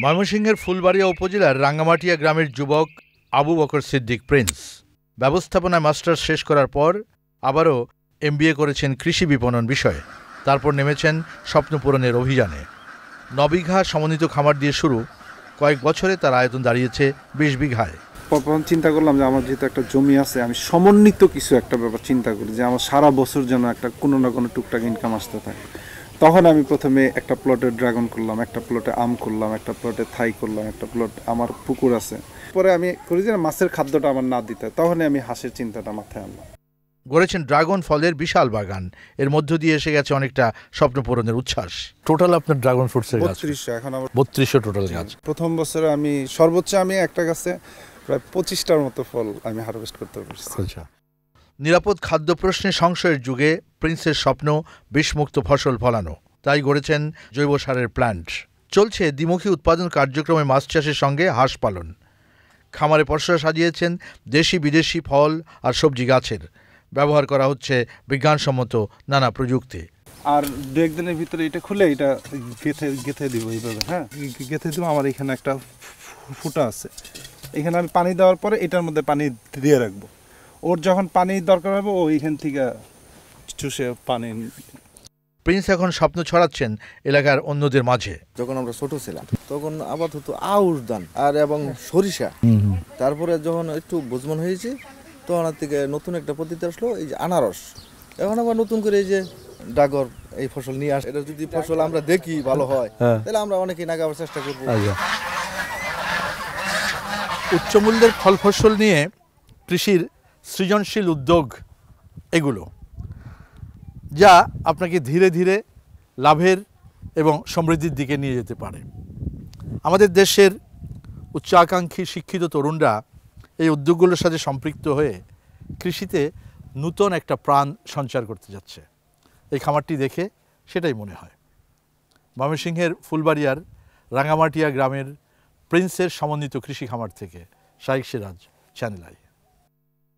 ময়মনসিংহের ফুলবাড়িয়া উপজেলার রাঙ্গামাটিয়া গ্রামের যুবক আবু বকর সিদ্দিক প্রিন্স। ব্যবস্থাপনায় মাস্টার্স শেষ করার পর আবারও এমবিএ করেছেন কৃষি বিপণন বিষয়ে। তারপর নেমেছেন স্বপ্ন পূরণের অভিযানে। নবিঘা সমন্বিত খামার দিয়ে শুরু কয়েক বছরে তার আয়তন দাঁড়িয়েছে বিশ বিঘায়। প্রথম চিন্তা করলাম যে আমার যেহেতু একটা জমি আছে, আমি সমন্বিত কিছু একটা ব্যাপার চিন্তা করি যে আমার সারা বছর যেন একটা কোনো না কোনো টুকটাক ইনকাম আসতে থাকে। তখন আমি প্রথমে একটা প্লটে ড্রাগন করলাম একটা প্লটে আম করলাম একটা প্লটে থাই করলাম একটা প্লট আমার পুকুর আছে। পরে আমি করি যে মাছের খাদ্যটা আমার না দিতে হয় তখনই আমি হাঁসের চিন্তাটা মাথায় আনলাম। গড়েছেন ড্রাগন ফলের বিশাল বাগান। এর মধ্য দিয়ে এসে গেছে অনেকটা স্বপ্ন পূরণের উচ্ছ্বাস। টোটাল আপনার ড্রাগন ফ্রুটসের গাছ। এখন আমার বত্রিশশো টোটাল গাছ। প্রথম বছরে আমি সর্বোচ্চ আমি একটা গাছে প্রায় পঁচিশটার মতো ফল আমি হারভেস্ট করতে পারছি। আচ্ছা। নিরাপদ খাদ্য প্রশ্নে সংশয়ের যুগে প্রিন্সের স্বপ্ন বিষমুক্ত ফসল ফলানো। তাই গড়েছেন জৈব সারের প্ল্যান্ট চলছে দ্বিমুখী উৎপাদন কার্যক্রমে মাছ চাষের সঙ্গে হাঁস পালন। খামারে পর্ষা সাজিয়েছেন দেশি বিদেশি ফল আর সবজি গাছের। ব্যবহার করা হচ্ছে বিজ্ঞানসম্মত নানা প্রযুক্তি। আর দু একদিনের ভিতরে এটা খুলে এটা গেথে গেথে দিব এইভাবে হ্যাঁ? গেথে দিব, আমার এখানে একটা ফুটা আছে। এখানে আমি পানি দেওয়ার পরে এটার মধ্যে পানি দিয়ে রাখব। ওর যখন পানি দরকার হবে ও এখান থেকে চুষে পানি প্রিন্স এখন স্বপ্ন ছড়াচ্ছেন এলাকার অন্যদের মাঝে। যখন আমরা ছোট ছিলাম তখন আবাদ হতো আউশ ধান আর এবং সরিষা। তারপরে যখন একটু বুঝমন হয়েছে তখন থেকে নতুন একটা পদ্ধতি আসলো এই যে আনারস। এখন আবার নতুন করে এই যে ডাগর এই ফসল নিয়ে আস এটা যদি ফসল আমরা দেখি ভালো হয় তাহলে আমরা অনেকেই নাগাবার চেষ্টা করব। উচ্চমূল্যের ফল ফসল নিয়ে কৃষির সৃজনশীল উদ্যোগ এগুলো, যা আপনাকে ধীরে ধীরে লাভের এবং সমৃদ্ধির দিকে নিয়ে যেতে পারে। আমাদের দেশের উচ্চাকাঙ্ক্ষী শিক্ষিত তরুণরা এই উদ্যোগগুলোর সাথে সম্পৃক্ত হয়ে কৃষিতে নূতন একটা প্রাণ সঞ্চার করতে যাচ্ছে। এই খামারটি দেখে সেটাই মনে হয়। ময়মনসিংহের ফুলবাড়িয়ার রাঙামাটিয়া গ্রামের প্রিন্সের সমন্বিত কৃষি খামার থেকে শাইক সিরাজ চ্যানেল আই।